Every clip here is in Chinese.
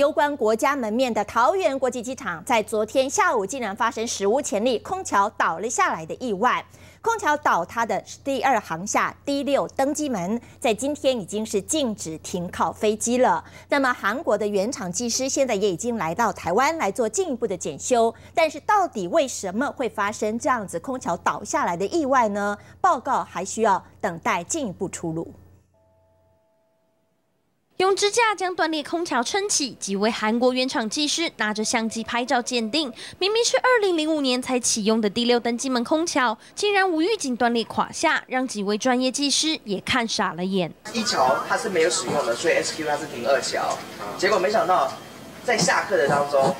攸关国家门面的桃园国际机场，在昨天下午竟然发生史无前例空桥倒了下来的意外。空桥倒塌的第二航厦 D 六登机门，在今天已经是禁止停靠飞机了。那么韩国的原厂技师现在也已经来到台湾来做进一步的检修。但是到底为什么会发生这样子空桥倒下来的意外呢？报告还需要等待进一步出炉。用支架将断裂空桥撑起，几位韩国原厂技师拿着相机拍照鉴定。明明是二零零五年才启用的第六登机门空桥，竟然无预警断裂垮下，让几位专业技师也看傻了眼。一桥它是没有使用的，所以 SQ 它是停二桥。结果没想到在下课的当中，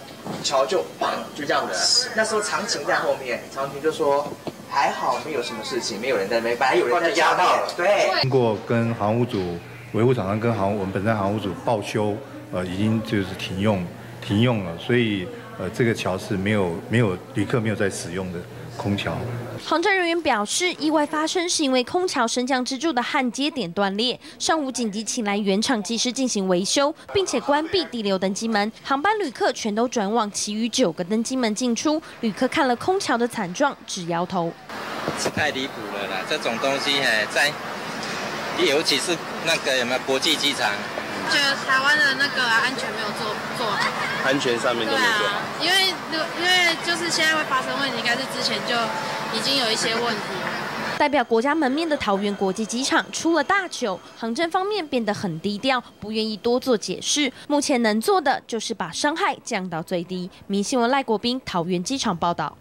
桥就砰就这样的。那时候长晴在后面，长晴就说还好没有什么事情，没有人在那边，本来有人在压到了。对，经过跟航务组。维护厂商跟航我们本身航务组报修，呃，已经就是停用停用了，所以呃，这个桥是没有没有旅客没有在使用的空桥。航站人员表示，意外发生是因为空桥升降支柱的焊接点断裂，上午紧急请来原厂技师进行维修，并且关闭第六登机门，航班旅客全都转往其余九个登机门进出。旅客看了空桥的惨状，直摇头。太离谱了啦，这种东西哎，在。尤其是那个有没有国际机场？觉得台湾的那个安全没有做做好，安全上面都没做好。因为因为就是现在会发生问题，应该是之前就已经有一些问题。代表国家门面的桃园国际机场出了大糗，航政方面变得很低调，不愿意多做解释。目前能做的就是把伤害降到最低。民新闻赖国斌桃园机场报道。